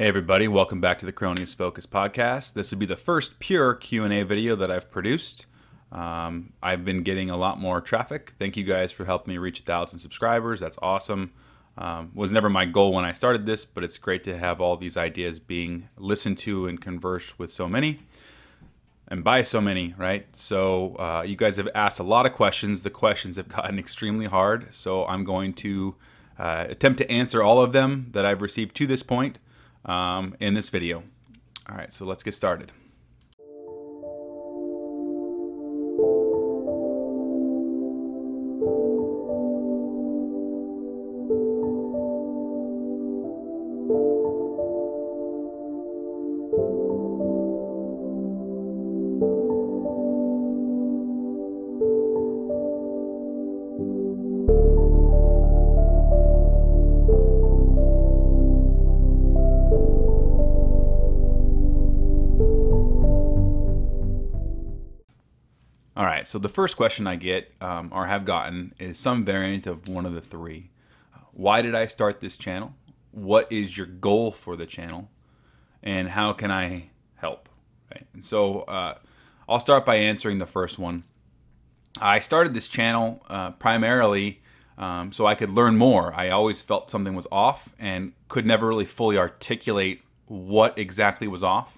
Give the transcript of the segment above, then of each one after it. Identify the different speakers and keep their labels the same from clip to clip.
Speaker 1: Hey everybody, welcome back to the Coroneus Phocis podcast. This will be the first pure Q&A video that I've produced. Um, I've been getting a lot more traffic. Thank you guys for helping me reach a thousand subscribers. That's awesome. Um, was never my goal when I started this, but it's great to have all these ideas being listened to and conversed with so many and by so many, right? So uh, you guys have asked a lot of questions. The questions have gotten extremely hard, so I'm going to uh, attempt to answer all of them that I've received to this point um, in this video. All right, so let's get started. All right, so the first question I get um, or have gotten is some variant of one of the three. Why did I start this channel? What is your goal for the channel? And how can I help? Right. And so uh, I'll start by answering the first one. I started this channel uh, primarily um, so I could learn more. I always felt something was off and could never really fully articulate what exactly was off.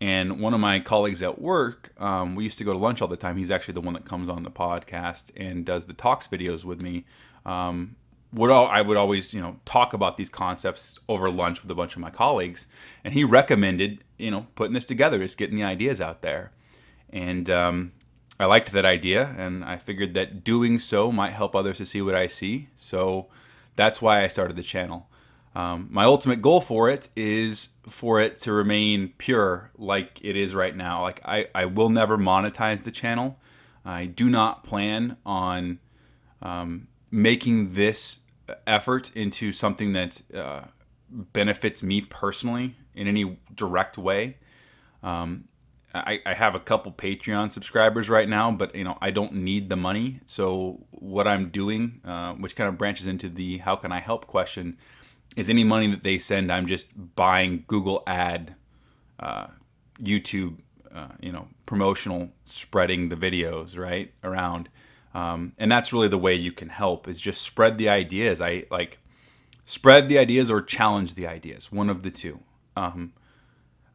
Speaker 1: And one of my colleagues at work, um, we used to go to lunch all the time. He's actually the one that comes on the podcast and does the talks videos with me. Um, would all, I would always, you know, talk about these concepts over lunch with a bunch of my colleagues, and he recommended, you know, putting this together, just getting the ideas out there. And um, I liked that idea, and I figured that doing so might help others to see what I see. So that's why I started the channel. Um, my ultimate goal for it is for it to remain pure like it is right now. Like I, I will never monetize the channel. I do not plan on um, making this effort into something that uh, benefits me personally in any direct way. Um, I, I have a couple Patreon subscribers right now, but you know I don't need the money. So what I'm doing, uh, which kind of branches into the how can I help question, is any money that they send, I'm just buying Google ad, uh, YouTube, uh, you know, promotional, spreading the videos right around, um, and that's really the way you can help is just spread the ideas. I like spread the ideas or challenge the ideas, one of the two. Um,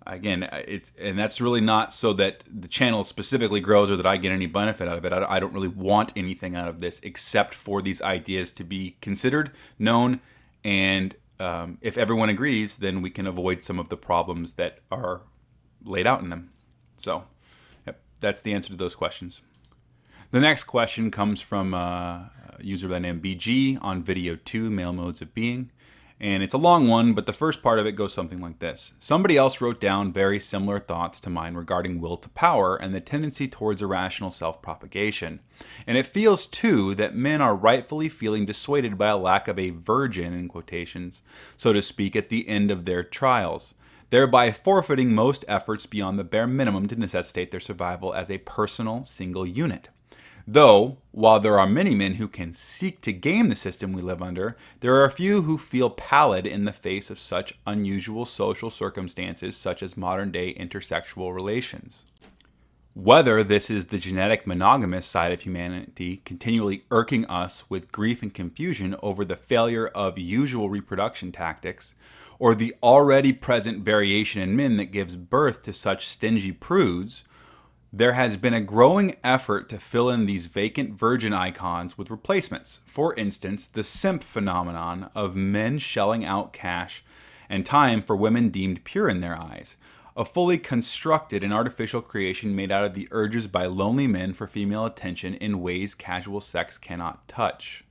Speaker 1: again, it's and that's really not so that the channel specifically grows or that I get any benefit out of it. I don't really want anything out of this except for these ideas to be considered, known, and um, if everyone agrees, then we can avoid some of the problems that are laid out in them. So, yep, that's the answer to those questions. The next question comes from uh, a user by name BG on video two, male modes of being. And it's a long one, but the first part of it goes something like this. Somebody else wrote down very similar thoughts to mine regarding will to power and the tendency towards irrational self propagation. And it feels too that men are rightfully feeling dissuaded by a lack of a virgin, in quotations, so to speak, at the end of their trials, thereby forfeiting most efforts beyond the bare minimum to necessitate their survival as a personal single unit. Though, while there are many men who can seek to game the system we live under, there are a few who feel pallid in the face of such unusual social circumstances, such as modern day intersexual relations. Whether this is the genetic monogamous side of humanity continually irking us with grief and confusion over the failure of usual reproduction tactics, or the already present variation in men that gives birth to such stingy prudes, there has been a growing effort to fill in these vacant virgin icons with replacements. For instance, the simp phenomenon of men shelling out cash and time for women deemed pure in their eyes. A fully constructed and artificial creation made out of the urges by lonely men for female attention in ways casual sex cannot touch.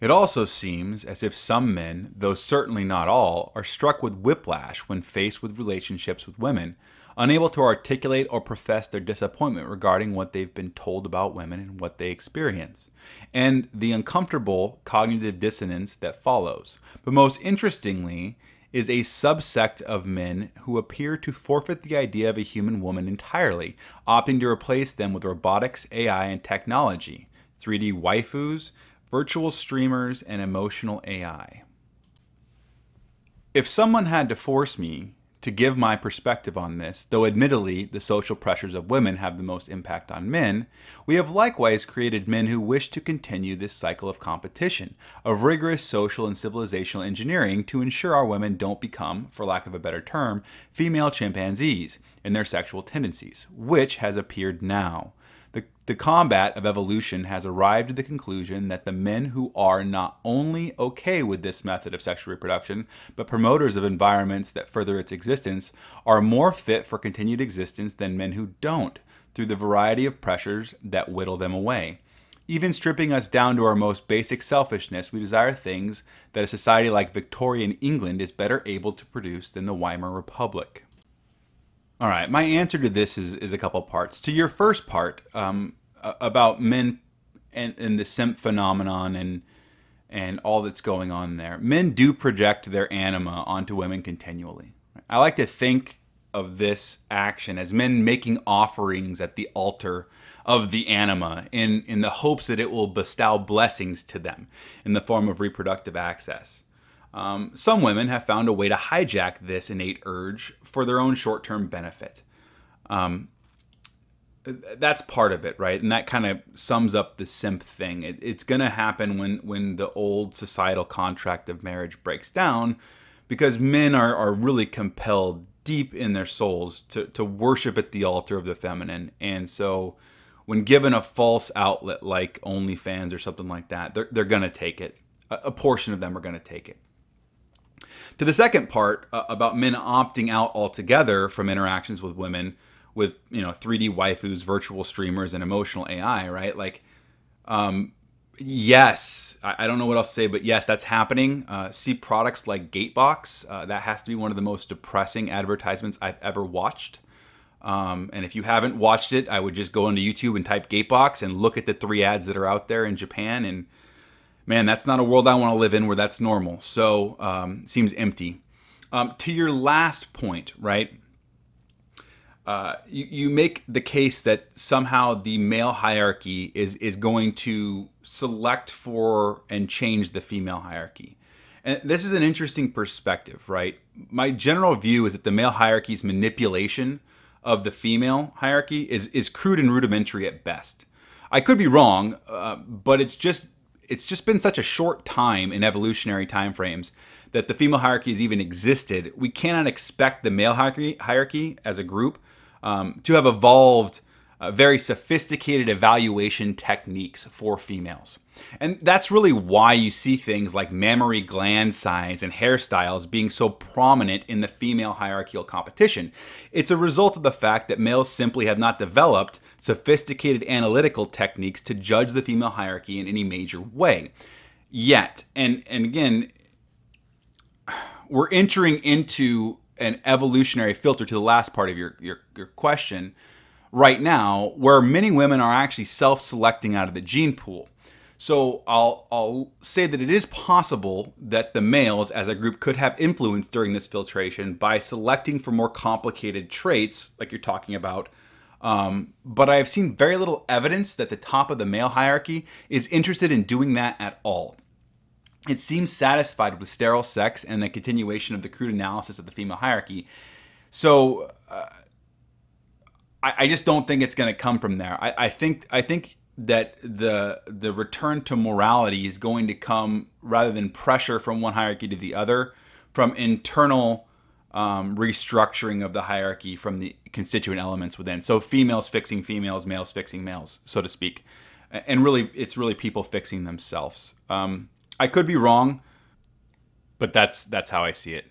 Speaker 1: It also seems as if some men, though certainly not all, are struck with whiplash when faced with relationships with women unable to articulate or profess their disappointment regarding what they've been told about women and what they experience, and the uncomfortable cognitive dissonance that follows. But most interestingly, is a subsect of men who appear to forfeit the idea of a human woman entirely, opting to replace them with robotics, AI, and technology, 3D waifus, virtual streamers, and emotional AI. If someone had to force me to give my perspective on this, though admittedly the social pressures of women have the most impact on men, we have likewise created men who wish to continue this cycle of competition, of rigorous social and civilizational engineering to ensure our women don't become, for lack of a better term, female chimpanzees in their sexual tendencies, which has appeared now. The, the combat of evolution has arrived at the conclusion that the men who are not only okay with this method of sexual reproduction, but promoters of environments that further its existence, are more fit for continued existence than men who don't, through the variety of pressures that whittle them away. Even stripping us down to our most basic selfishness, we desire things that a society like Victorian England is better able to produce than the Weimar Republic. All right, my answer to this is, is a couple parts. To your first part um, about men and, and the simp phenomenon and and all that's going on there, men do project their anima onto women continually. I like to think of this action as men making offerings at the altar of the anima in, in the hopes that it will bestow blessings to them in the form of reproductive access. Um, some women have found a way to hijack this innate urge for their own short term benefit. Um, that's part of it, right? And that kind of sums up the simp thing. It, it's going to happen when, when the old societal contract of marriage breaks down because men are, are really compelled deep in their souls to, to worship at the altar of the feminine. And so when given a false outlet like OnlyFans or something like that, they're, they're going to take it. A, a portion of them are going to take it. To the second part uh, about men opting out altogether from interactions with women with, you know, 3D waifus, virtual streamers, and emotional AI, right? Like, um, yes, I, I, don't know what else to say, but yes, that's happening. Uh, see products like Gatebox. Uh, that has to be one of the most depressing advertisements I've ever watched. Um, and if you haven't watched it, I would just go into YouTube and type Gatebox and look at the three ads that are out there in Japan and man, that's not a world I want to live in where that's normal. So um, seems empty. Um, to your last point, right? Uh, you, you make the case that somehow the male hierarchy is is going to select for and change the female hierarchy. And this is an interesting perspective, right? My general view is that the male hierarchy's manipulation of the female hierarchy is, is crude and rudimentary at best. I could be wrong, uh, but it's just it's just been such a short time in evolutionary timeframes that the female hierarchy has even existed. We cannot expect the male hierarchy, hierarchy as a group um, to have evolved uh, very sophisticated evaluation techniques for females. And that's really why you see things like mammary gland size and hairstyles being so prominent in the female hierarchical competition. It's a result of the fact that males simply have not developed sophisticated analytical techniques to judge the female hierarchy in any major way yet. And and again, we're entering into an evolutionary filter to the last part of your, your, your question right now where many women are actually self-selecting out of the gene pool. So I'll, I'll say that it is possible that the males as a group could have influence during this filtration by selecting for more complicated traits, like you're talking about. Um, but I have seen very little evidence that the top of the male hierarchy is interested in doing that at all. It seems satisfied with sterile sex and the continuation of the crude analysis of the female hierarchy. So uh, I, I just don't think it's going to come from there. I, I think I think that the the return to morality is going to come rather than pressure from one hierarchy to the other, from internal um, restructuring of the hierarchy from the constituent elements within. So females fixing females, males fixing males, so to speak, and really it's really people fixing themselves. Um, I could be wrong, but that's that's how I see it.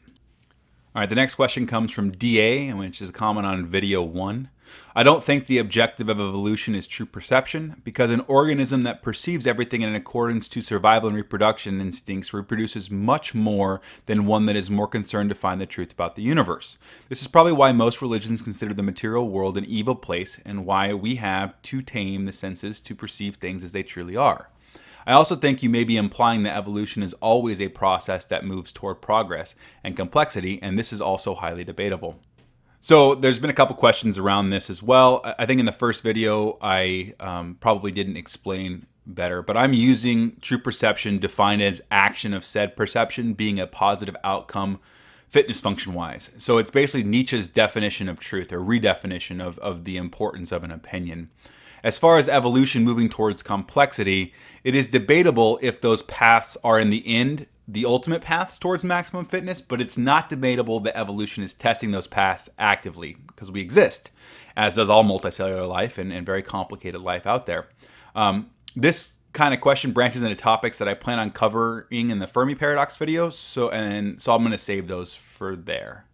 Speaker 1: All right, the next question comes from DA, which is a comment on video one. I don't think the objective of evolution is true perception, because an organism that perceives everything in accordance to survival and reproduction instincts reproduces much more than one that is more concerned to find the truth about the universe. This is probably why most religions consider the material world an evil place, and why we have to tame the senses to perceive things as they truly are. I also think you may be implying that evolution is always a process that moves toward progress and complexity, and this is also highly debatable. So there's been a couple questions around this as well. I think in the first video, I um, probably didn't explain better, but I'm using true perception defined as action of said perception being a positive outcome fitness function wise. So it's basically Nietzsche's definition of truth or redefinition of, of the importance of an opinion. As far as evolution moving towards complexity, it is debatable if those paths are in the end the ultimate paths towards maximum fitness, but it's not debatable that evolution is testing those paths actively because we exist, as does all multicellular life and, and very complicated life out there. Um, this kind of question branches into topics that I plan on covering in the Fermi paradox video, so and so I'm going to save those for there.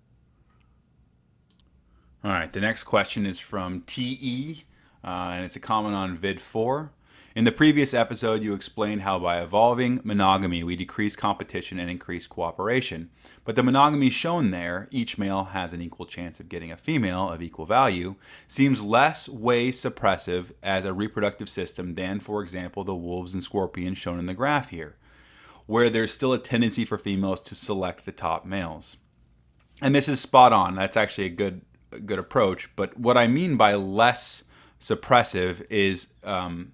Speaker 1: All right, the next question is from TE, uh, and it's a comment on vid 4. In the previous episode, you explained how by evolving monogamy, we decrease competition and increase cooperation. But the monogamy shown there, each male has an equal chance of getting a female of equal value, seems less way suppressive as a reproductive system than, for example, the wolves and scorpions shown in the graph here, where there's still a tendency for females to select the top males. And this is spot on. That's actually a good, a good approach. But what I mean by less suppressive is um,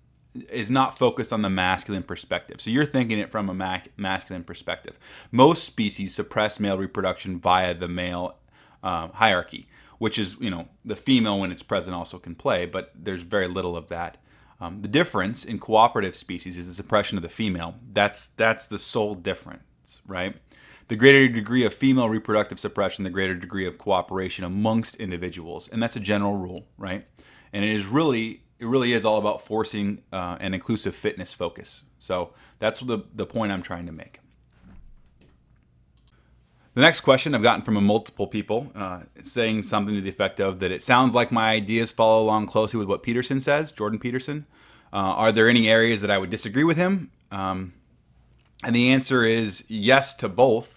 Speaker 1: is not focused on the masculine perspective. So you're thinking it from a ma- masculine perspective. Most species suppress male reproduction via the male um, hierarchy, which is, you know, the female when it's present also can play, but there's very little of that. Um, the difference in cooperative species is the suppression of the female. That's that's the sole difference, right? The greater degree of female reproductive suppression, the greater degree of cooperation amongst individuals, and that's a general rule, right? And it is really it really is all about forcing uh, an inclusive fitness focus. So that's the, the point I'm trying to make. The next question I've gotten from a multiple people uh, saying something to the effect of that it sounds like my ideas follow along closely with what Peterson says, Jordan Peterson. Uh, are there any areas that I would disagree with him? Um, and the answer is yes to both.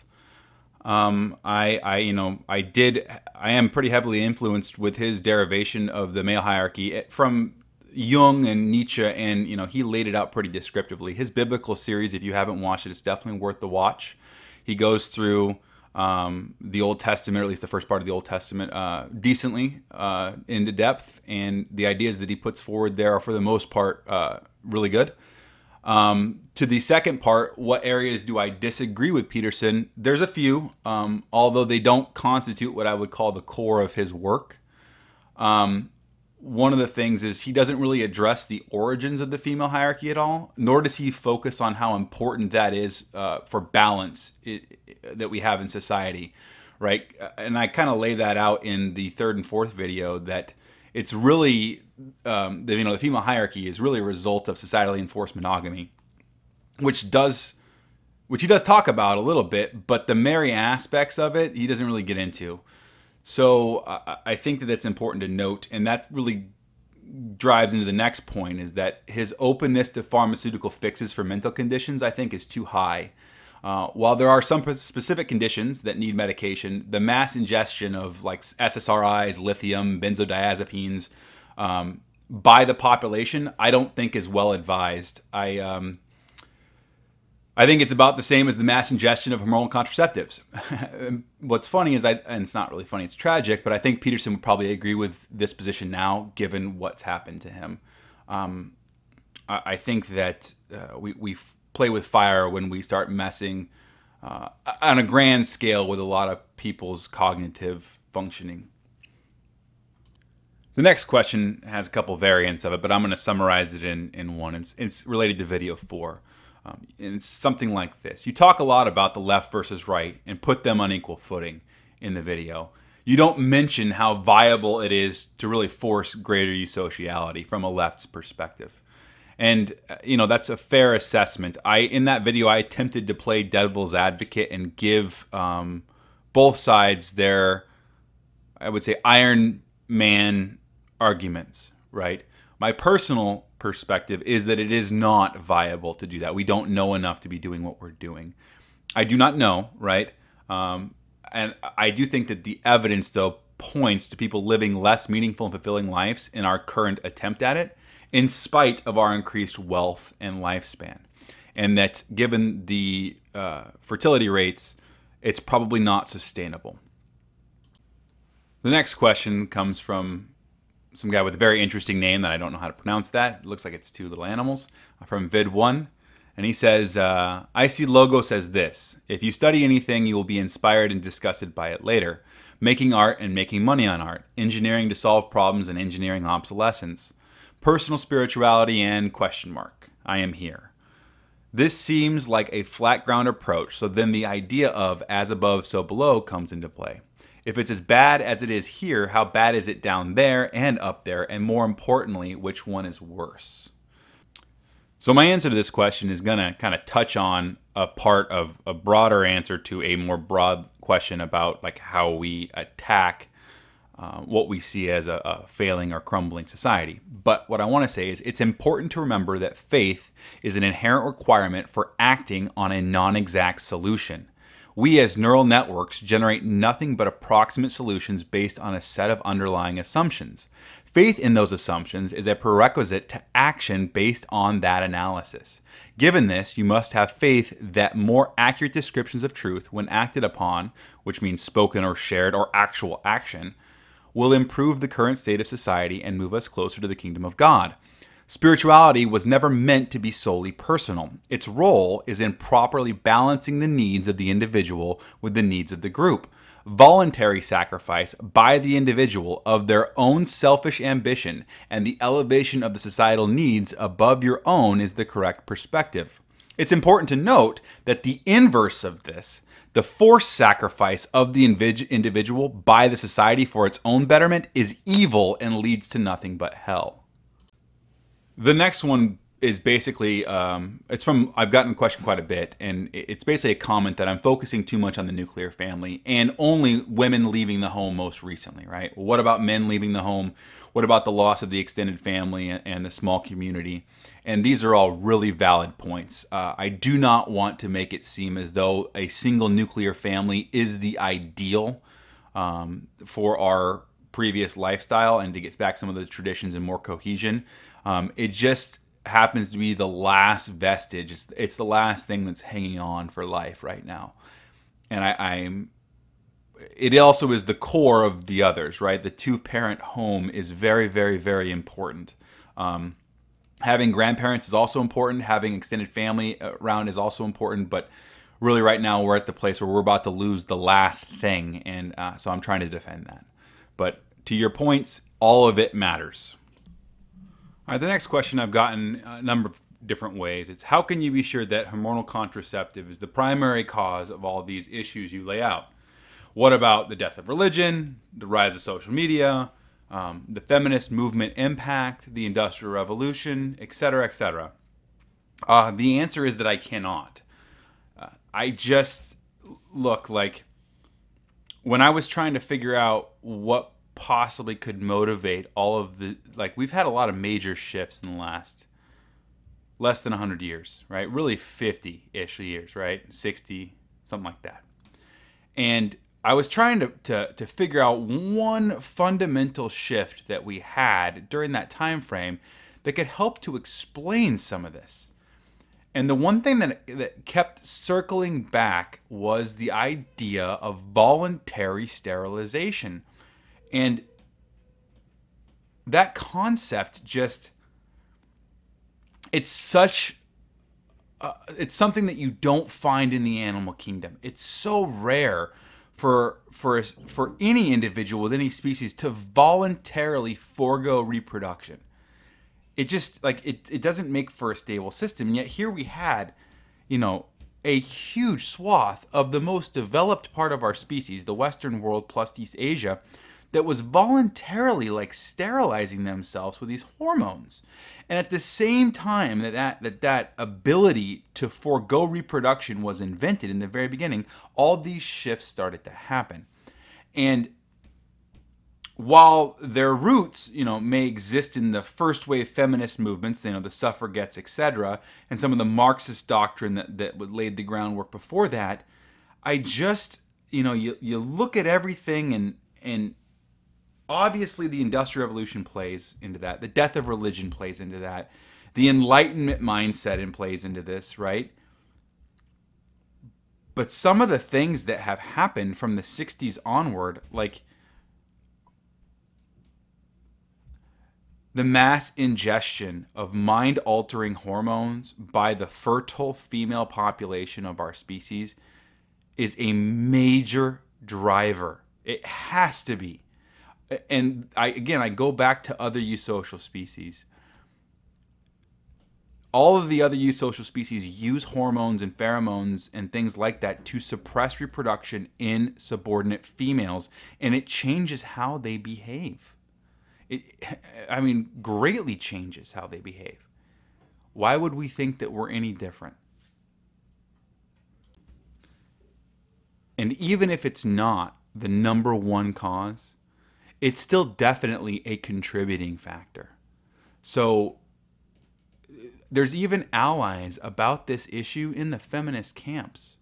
Speaker 1: Um, I, I, you know, I did, I am pretty heavily influenced with his derivation of the male hierarchy eh, from Jung and Nietzsche, and you know he laid it out pretty descriptively. His biblical series, if you haven't watched it, it's definitely worth the watch. He goes through um, the Old Testament, or at least the first part of the Old Testament, uh, decently uh, into depth, and the ideas that he puts forward there are, for the most part, uh, really good. Um, to the second part, what areas do I disagree with Peterson? There's a few, um, although they don't constitute what I would call the core of his work. Um, one of the things is he doesn't really address the origins of the female hierarchy at all, nor does he focus on how important that is uh, for balance it, that we have in society, right? And I kind of lay that out in the third and fourth video that it's really, um, the, you know, the female hierarchy is really a result of societally enforced monogamy, which does, which he does talk about a little bit, but the merry aspects of it he doesn't really get into. So uh, I think that that's important to note, and that really drives into the next point is that his openness to pharmaceutical fixes for mental conditions I think is too high. Uh, while there are some specific conditions that need medication, the mass ingestion of like SSRIs, lithium, benzodiazepines um, by the population, I don't think is well advised. I um, I think it's about the same as the mass ingestion of hormonal contraceptives. What's funny is I, and it's not really funny, it's tragic, but I think Peterson would probably agree with this position now, given what's happened to him. Um, I, I, think that uh, we, we play with fire when we start messing uh, on a grand scale with a lot of people's cognitive functioning. The next question has a couple variants of it, but I'm going to summarize it in, in one. It's, it's related to video four. Um, and it's something like this. You talk a lot about the left versus right and put them on equal footing in the video. You don't mention how viable it is to really force greater eusociality from a left's perspective. And uh, you know that's a fair assessment. I in that video I attempted to play devil's advocate and give um, both sides their, I would say, Iron Man arguments. Right. My personal perspective is that it is not viable to do that. We don't know enough to be doing what we're doing. I do not know, right? Um, and I do think that the evidence, though, points to people living less meaningful and fulfilling lives in our current attempt at it, in spite of our increased wealth and lifespan. And that given the uh, fertility rates, it's probably not sustainable. The next question comes from some guy with a very interesting name that I don't know how to pronounce that. It looks like it's two little animals from Vid1. And And he says, uh, IC Logo says this If you study anything, you will be inspired and disgusted by it later. Making art and making money on art, engineering to solve problems and engineering obsolescence, personal spirituality and question mark. I am here. This seems like a flat ground approach, so then the idea of as above, so below comes into play. If it's as bad as it is here, how bad is it down there and up there? And more importantly, which one is worse? So, my answer to this question is going to kind of touch on a part of a broader answer to a more broad question about like how we attack uh, what we see as a, a failing or crumbling society. But what I want to say is it's important to remember that faith is an inherent requirement for acting on a non exact solution. We, as neural networks, generate nothing but approximate solutions based on a set of underlying assumptions. Faith in those assumptions is a prerequisite to action based on that analysis. Given this, you must have faith that more accurate descriptions of truth, when acted upon, which means spoken or shared or actual action, will improve the current state of society and move us closer to the kingdom of God. Spirituality was never meant to be solely personal. Its role is in properly balancing the needs of the individual with the needs of the group. Voluntary sacrifice by the individual of their own selfish ambition and the elevation of the societal needs above your own is the correct perspective. It's important to note that the inverse of this, the forced sacrifice of the individual by the society for its own betterment, is evil and leads to nothing but hell. The next one is basically um, it's from I've gotten question quite a bit, and it's basically a comment that I'm focusing too much on the nuclear family and only women leaving the home most recently, right? what about men leaving the home? What about the loss of the extended family and the small community? And these are all really valid points. Uh, I do not want to make it seem as though a single nuclear family is the ideal um, for our previous lifestyle and to get back some of the traditions and more cohesion. Um, it just happens to be the last vestige. It's, it's the last thing that's hanging on for life right now. And I, I'm it also is the core of the others, right? The two parent home is very, very, very important. Um, having grandparents is also important. Having extended family around is also important. But really, right now, we're at the place where we're about to lose the last thing. And uh, so I'm trying to defend that. But to your points, all of it matters. All right, the next question I've gotten a number of different ways. It's how can you be sure that hormonal contraceptive is the primary cause of all these issues you lay out? What about the death of religion, the rise of social media, um, the feminist movement impact, the industrial revolution, et etc., etc.? Uh, the answer is that I cannot. Uh, I just look like when I was trying to figure out what possibly could motivate all of the like we've had a lot of major shifts in the last less than 100 years right? Really 50-ish years right? 60 something like that. And i was trying to, to, to figure out one fundamental shift that we had during that time frame that could help to explain some of this. And the one thing that, that kept circling back was the idea of voluntary sterilization and that concept just it's such uh, it's something that you don't find in the animal kingdom. It's so rare for for for any individual with any species to voluntarily forego reproduction. It just like it it doesn't make for a stable system. And yet here we had, you know, a huge swath of the most developed part of our species, the Western world plus East Asia, that was voluntarily like sterilizing themselves with these hormones. And at the same time that that, that, that ability to forego reproduction was invented in the very beginning, all these shifts started to happen. And while their roots, you know, may exist in the first wave feminist movements, you know, the suffragettes, etc., and some of the Marxist doctrine that, that laid the groundwork before that, I just, you know, you, you look at everything and and obviously the industrial revolution plays into that the death of religion plays into that the enlightenment mindset in plays into this right but some of the things that have happened from the 60s onward like the mass ingestion of mind altering hormones by the fertile female population of our species is a major driver. It has to be. And I again I go back to other eusocial species. All of the other eusocial species use hormones and pheromones and things like that to suppress reproduction in subordinate females, and it changes how they behave it, I mean, greatly changes how they behave. Why would we think that we're any different? And even if it's not the number one cause, it's still definitely a contributing factor. So there's even allies about this issue in the feminist camps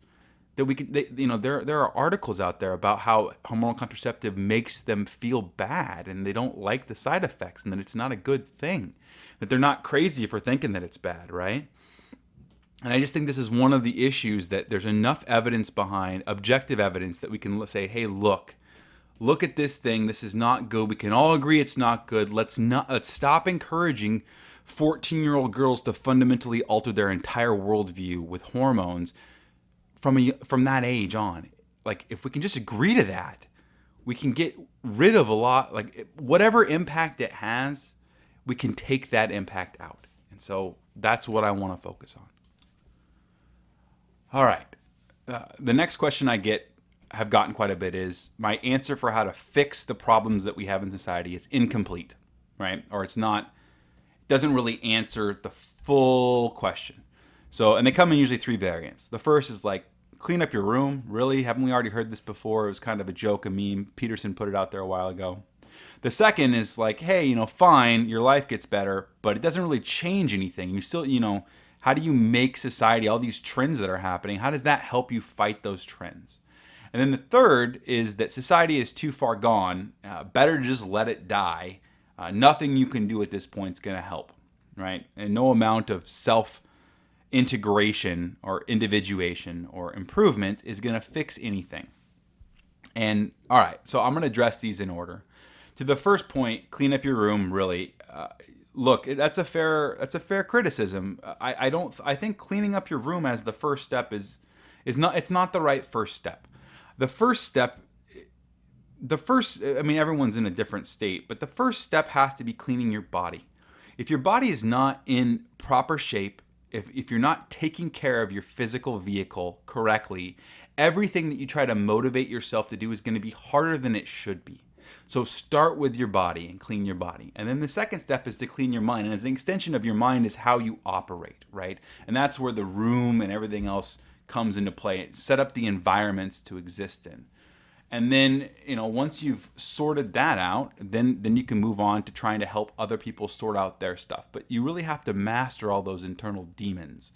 Speaker 1: that we can, they, you know, there there are articles out there about how hormonal contraceptive makes them feel bad and they don't like the side effects and that it's not a good thing, that they're not crazy for thinking that it's bad, right? And I just think this is one of the issues that there's enough evidence behind, objective evidence, that we can say, hey, look, look at this thing. This is not good. We can all agree it's not good. Let's not let's stop encouraging 14 year old girls to fundamentally alter their entire worldview with hormones from a, from that age on. Like if we can just agree to that, we can get rid of a lot like whatever impact it has, we can take that impact out. And so that's what I want to focus on. All right. Uh, the next question I get have gotten quite a bit is my answer for how to fix the problems that we have in society is incomplete, right? Or it's not doesn't really answer the full question. So, and they come in usually three variants. The first is like, clean up your room. Really? Haven't we already heard this before? It was kind of a joke, a meme. Peterson put it out there a while ago. The second is like, hey, you know, fine, your life gets better, but it doesn't really change anything. You still, you know, how do you make society, all these trends that are happening, how does that help you fight those trends? And then the third is that society is too far gone. Uh, better to just let it die. Uh, nothing you can do at this point is going to help, right? And no amount of self integration or individuation or improvement is going to fix anything. And all right, so I'm going to address these in order. To the first point, clean up your room. Really, uh, look, that's a fair that's a fair criticism. I, I don't I think cleaning up your room as the first step is is not it's not the right first step. The first step the first I mean everyone's in a different state, but the first step has to be cleaning your body. If your body is not in proper shape, if, if you're not taking care of your physical vehicle correctly, everything that you try to motivate yourself to do is going to be harder than it should be. So start with your body and clean your body. And then the second step is to clean your mind. And as an extension of your mind is how you operate, right? And that's where the room and everything else comes into play. Set up the environments to exist in. And then you know once you've sorted that out then then you can move on to trying to help other people sort out their stuff. But you really have to master all those internal demons.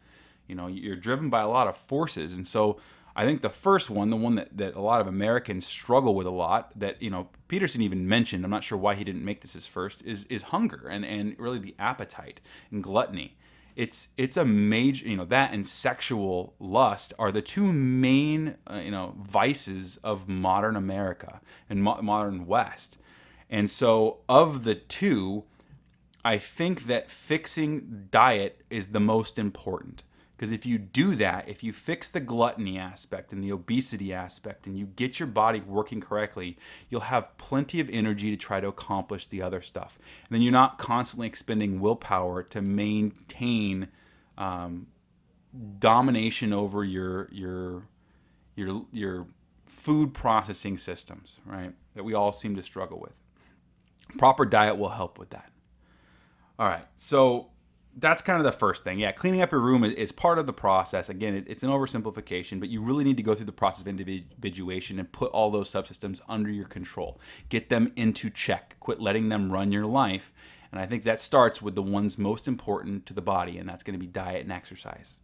Speaker 1: You know you're driven by a lot of forces. And so i think the first one the one that, that a lot of americans struggle with a lot that you know peterson even mentioned i'm not sure why he didn't make this his first is is hunger and and really the appetite and gluttony it's it's a major you know that and sexual lust are the two main uh, you know vices of modern America and mo- modern West, and so of the two, I think that fixing diet is the most important. Because if you do that, if you fix the gluttony aspect and the obesity aspect and you get your body working correctly, you'll have plenty of energy to try to accomplish the other stuff. And then you're not constantly expending willpower to maintain um, domination over your your your your food processing systems, right? That we all seem to struggle with. Proper diet will help with that. All right. So that's kind of the first thing. Yeah, cleaning up your room is, is part of the process. Again, it, it's an oversimplification, but you really need to go through the process of individuation and put all those subsystems under your control. Get them into check. Quit letting them run your life. And I think that starts with the ones most important to the body, and that's going to be diet and exercise.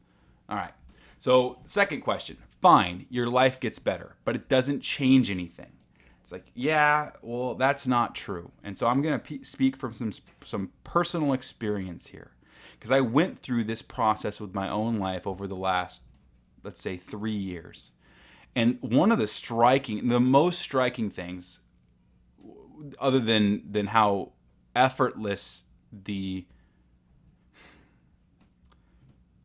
Speaker 1: All right. So, second question. Fine, your life gets better, but it doesn't change anything. It's like, yeah, well, that's not true. And so I'm going to speak from some some personal experience here because I went through this process with my own life over the last, let's say, three years. And one of the striking, the most striking things, other than than how effortless the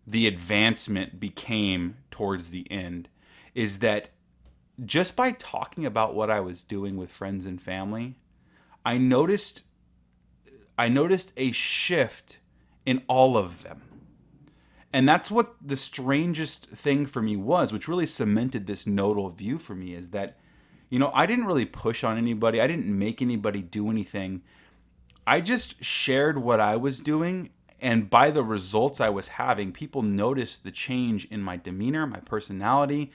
Speaker 1: the advancement became towards the end is that just by talking about what I was doing with friends and family, I noticed I noticed a shift in all of them. And that's what the strangest thing for me was, which really cemented this nodal view for me is that you know, I didn't really push on anybody. I didn't make anybody do anything. I just shared what I was doing and by the results I was having, people noticed the change in my demeanor, my personality,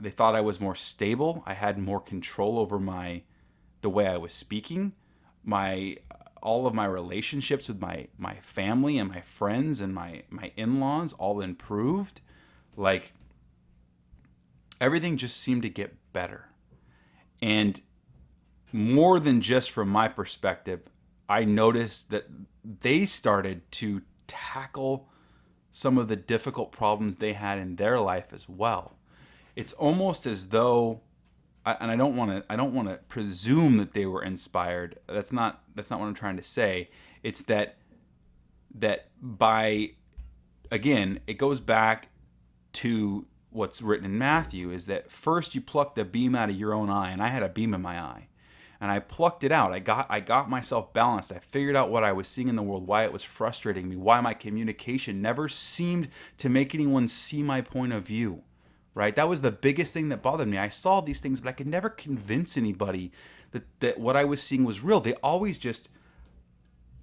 Speaker 1: they thought I was more stable. I had more control over my the way I was speaking. My all of my relationships with my my family and my friends and my my in-laws all improved. Like everything just seemed to get better. And more than just from my perspective, I noticed that they started to tackle some of the difficult problems they had in their life as well it's almost as though and I don't want to I don't want to presume that they were inspired. That's not that's not what I'm trying to say. It's that that by again, it goes back to what's written in Matthew is that first you pluck the beam out of your own eye and I had a beam in my eye. And I plucked it out. I got I got myself balanced. I figured out what I was seeing in the world, why it was frustrating me, why my communication never seemed to make anyone see my point of view right? That was the biggest thing that bothered me. I saw these things, but I could never convince anybody that, that what I was seeing was real. They always just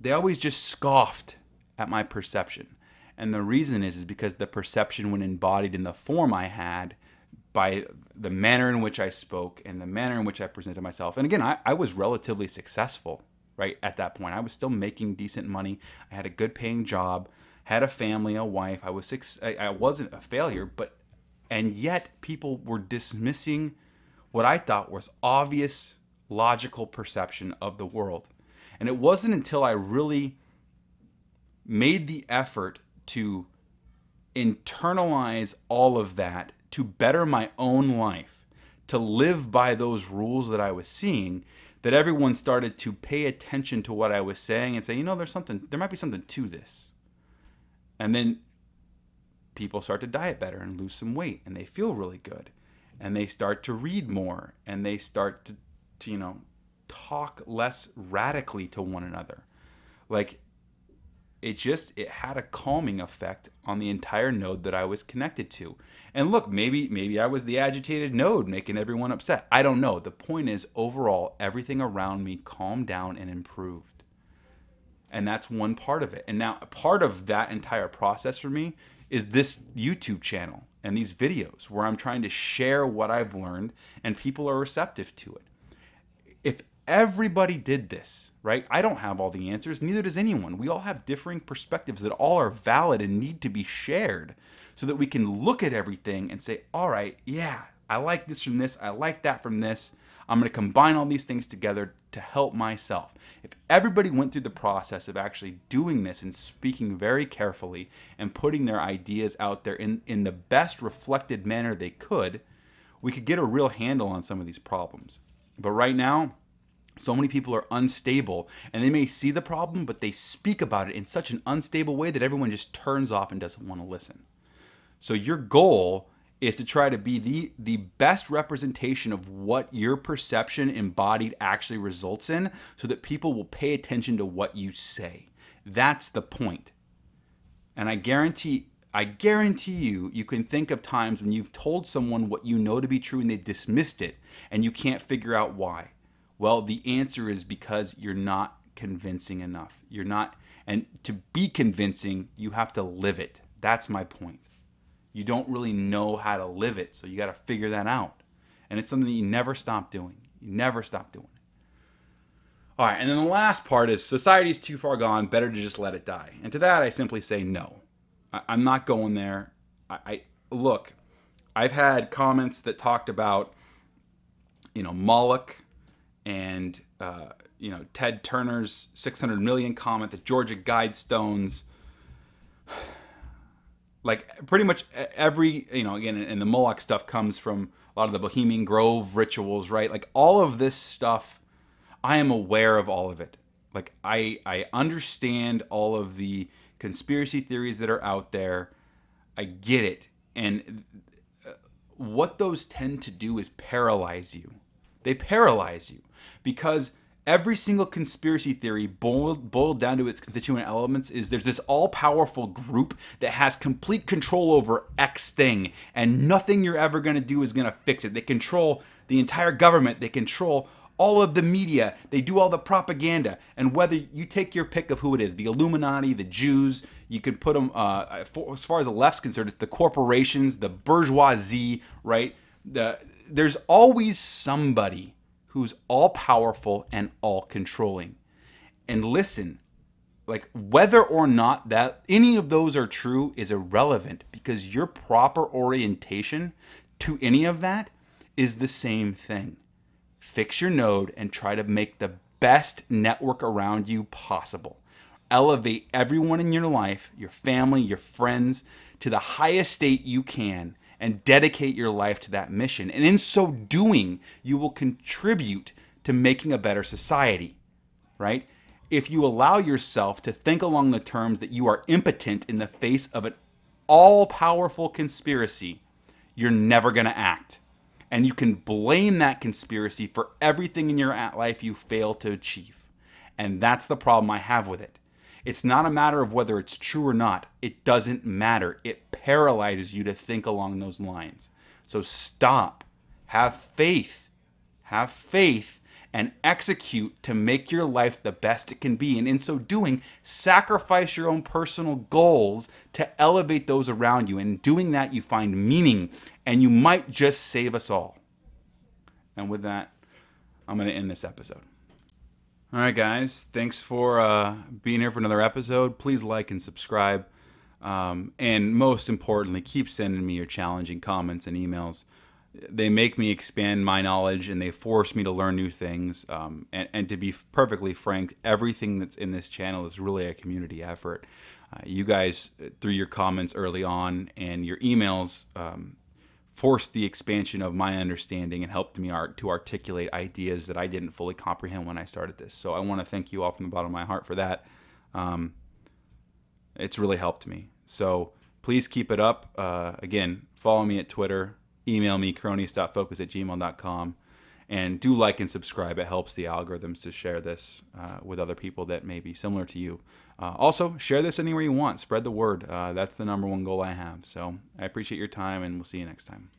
Speaker 1: they always just scoffed at my perception. And the reason is is because the perception when embodied in the form I had by the manner in which I spoke and the manner in which I presented myself. And again, I, I was relatively successful, right, at that point. I was still making decent money. I had a good paying job, had a family, a wife. I was six, I, I wasn't a failure, but and yet people were dismissing what I thought was obvious logical perception of the world. And it wasn't until I really made the effort to internalize all of that to better my own life, to live by those rules that I was seeing, that everyone started to pay attention to what I was saying and say, you know, there's something, there might be something to this. And then people start to diet better and lose some weight and they feel really good and they start to read more and they start to, to you know talk less radically to one another like it just it had a calming effect on the entire node that I was connected to. And look, maybe maybe I was the agitated node making everyone upset. I don't know. The point is overall everything around me calmed down and improved. And that's one part of it. And now part of that entire process for me is this YouTube channel and these videos where I'm trying to share what I've learned and people are receptive to it. If everybody did this, right? I don't have all the answers, neither does anyone. We all have differing perspectives that all are valid and need to be shared so that we can look at everything and say, all right, yeah, I like this from this, I like that from this. I'm going to combine all these things together to help myself. If everybody went through the process of actually doing this and speaking very carefully and putting their ideas out there in, in the best reflected manner they could, we could get a real handle on some of these problems. But right now, so many people are unstable and they may see the problem, but they speak about it in such an unstable way that everyone just turns off and doesn't want to listen. So, your goal is to try to be the the best representation of what your perception embodied actually results in so that people will pay attention to what you say. That's the point. And I guarantee I guarantee you you can think of times when you've told someone what you know to be true and they dismissed it and you can't figure out why. Well, the answer is because you're not convincing enough. You're not and to be convincing, you have to live it. That's my point you don't really know how to live it. So you got to figure that out. And it's something that you never stop doing. You never stop doing it. All right, and then the last part is society's too far gone, better to just let it die. And to that, I simply say no. I, am not going there. I, I look, I've had comments that talked about, you know, Moloch and, uh, you know, Ted Turner's 600 million comment, the Georgia Guidestones like pretty much every you know again and the Moloch stuff comes from a lot of the Bohemian Grove rituals, right? Like all of this stuff, I am aware of all of it. Like I I understand all of the conspiracy theories that are out there. I get it. And uh, what those tend to do is paralyze you. They paralyze you because every single conspiracy theory boiled, boiled down to its constituent elements is there's this all-powerful group that has complete control over X thing and nothing you're ever going to do is going to fix it. They control the entire government. They control all of the media. They do all the propaganda. And whether you take your pick of who it is, the Illuminati, the Jews, you could put them, uh, for, as far as the left's concerned, it's the corporations, the bourgeoisie, right? The, there's always somebody who's all powerful and all controlling. And listen, like whether or not that any of those are true is irrelevant because your proper orientation to any of that is the same thing fix your node, and try to make the best network around you possible. Elevate everyone in your life, your family, your friends, to the highest state you can and dedicate your life to that mission. And in so doing, you will contribute to making a better society, right? If you allow yourself to think along the terms that you are impotent in the face of an all powerful conspiracy, you're never going to act and you can blame that conspiracy for everything in your life you fail to achieve. And that's the problem I have with it. It's not a matter of whether it's true or not. It doesn't matter. It paralyzes you to think along those lines. So stop. Have faith. Have faith and execute to make your life the best it can be. And in so doing, sacrifice your own personal goals to elevate those around you. And in doing that, you find meaning and you might just save us all. And with that, I'm going to end this episode. All right, guys. Thanks for uh, being here for another episode. Please like and subscribe. Um, and most importantly, keep sending me your challenging comments and emails they make me expand my knowledge and they force me to learn new things. Um, and, and to be perfectly frank, everything that's in this channel is really a community effort. Uh, you guys, uh, through your comments early on and your emails, um, forced the expansion of my understanding and helped me art to articulate ideas that I didn't fully comprehend when I started this. So I want to thank you all from the bottom of my heart for that. Um, it's really helped me. So please keep it up. Uh, again, follow me at Twitter, email me Coroneus.Phocis at gmail.com and do like and subscribe. It helps the algorithms to share this uh, with other people that may be similar to you. Uh, also share this anywhere you want. Spread the word. Uh, that's the number one goal i have. So i appreciate your time and we'll see you next time